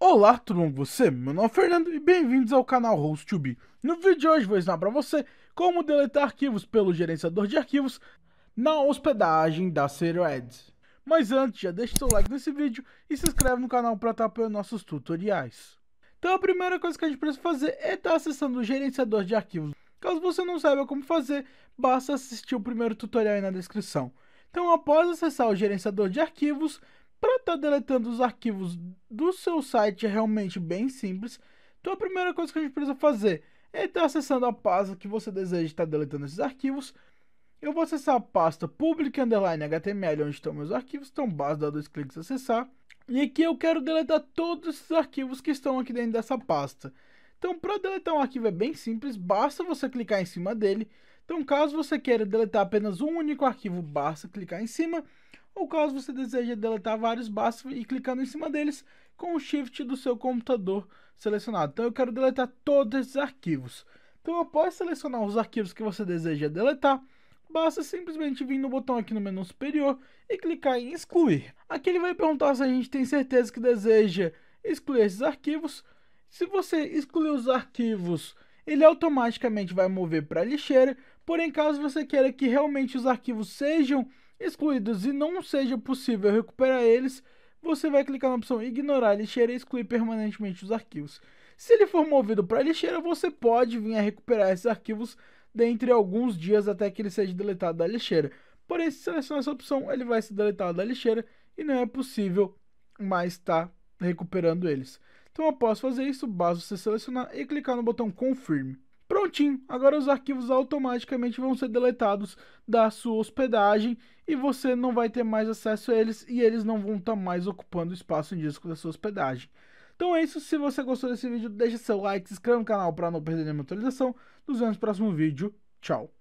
Olá, tudo bom com você? Meu nome é Fernando e bem-vindos ao canal HostTube. No vídeo de hoje vou ensinar para você como deletar arquivos pelo gerenciador de arquivos na hospedagem da Ads. Mas antes, já deixa seu like nesse vídeo e se inscreve no canal para estar apoiando nossos tutoriais. Então a primeira coisa que a gente precisa fazer é estar acessando o gerenciador de arquivos. Caso você não saiba como fazer, basta assistir o primeiro tutorial aí na descrição. Então após acessar o gerenciador de arquivos, para estar tá deletando os arquivos do seu site é realmente bem simples. Então a primeira coisa que a gente precisa fazer é estar tá acessando a pasta que você deseja estar deletando esses arquivos. Eu vou acessar a pasta public underline html onde estão meus arquivos, então basta dar dois cliques acessar. E aqui eu quero deletar todos esses arquivos que estão aqui dentro dessa pasta. Então para deletar um arquivo é bem simples, basta você clicar em cima dele. Então caso você queira deletar apenas um único arquivo, basta clicar em cima ou caso você deseje deletar vários, basta ir clicando em cima deles com o Shift do seu computador selecionado. Então eu quero deletar todos esses arquivos. Então após selecionar os arquivos que você deseja deletar, basta simplesmente vir no botão aqui no menu superior e clicar em excluir. Aqui ele vai perguntar se a gente tem certeza que deseja excluir esses arquivos. Se você excluir os arquivos, ele automaticamente vai mover para a lixeira, porém caso você queira que realmente os arquivos sejam excluídos e não seja possível recuperar eles, você vai clicar na opção ignorar a lixeira e excluir permanentemente os arquivos. Se ele for movido para a lixeira, você pode vir a recuperar esses arquivos dentre alguns dias até que ele seja deletado da lixeira. Porém, se selecionar essa opção, ele vai ser deletado da lixeira e não é possível mais estar recuperando eles. Então, após fazer isso, basta você selecionar e clicar no botão Confirme. Prontinho, agora os arquivos automaticamente vão ser deletados da sua hospedagem e você não vai ter mais acesso a eles e eles não vão estar mais ocupando espaço em disco da sua hospedagem. Então é isso, se você gostou desse vídeo, deixa seu like, se inscreva no canal para não perder nenhuma atualização. Nos vemos no próximo vídeo. Tchau!